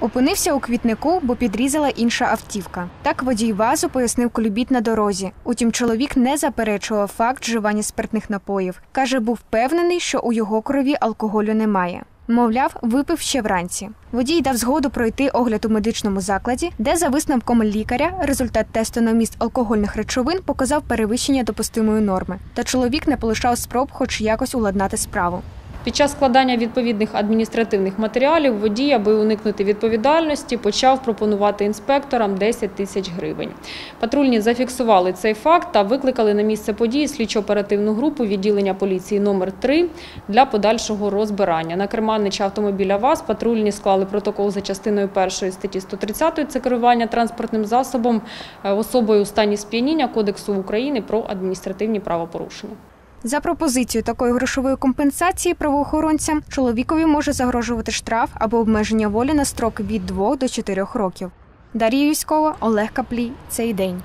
Опинився у квітнику, бо підрізала інша автівка. Так водій вазу пояснив колюбіт на дорозі. Утім, чоловік не заперечував факт вживання спиртних напоїв. Каже, був впевнений, що у його крові алкоголю немає. Мовляв, випив ще вранці. Водій дав згоду пройти огляд у медичному закладі, де за висновком лікаря результат тесту на вміст алкогольних речовин показав перевищення допустимої норми. Та чоловік не полишав спроб, хоч якось уладнати справу. Під час складання відповідних адміністративних матеріалів водій, аби уникнути відповідальності, почав пропонувати інспекторам 10 тисяч гривень. Патрульні зафіксували цей факт та викликали на місце події слідчо-оперативну групу відділення поліції номер 3 для подальшого розбирання. На керманича автомобіля ВАЗ патрульні склали протокол за частиною першої статті 130 – це керування транспортним засобом е, особою у стані сп'яніння Кодексу України про адміністративні правопорушення. За пропозицією такої грошової компенсації правоохоронцям чоловікові може загрожувати штраф або обмеження волі на строк від 2 до 4 років. Дар'я Юськова, Олег Каплій. Цей день.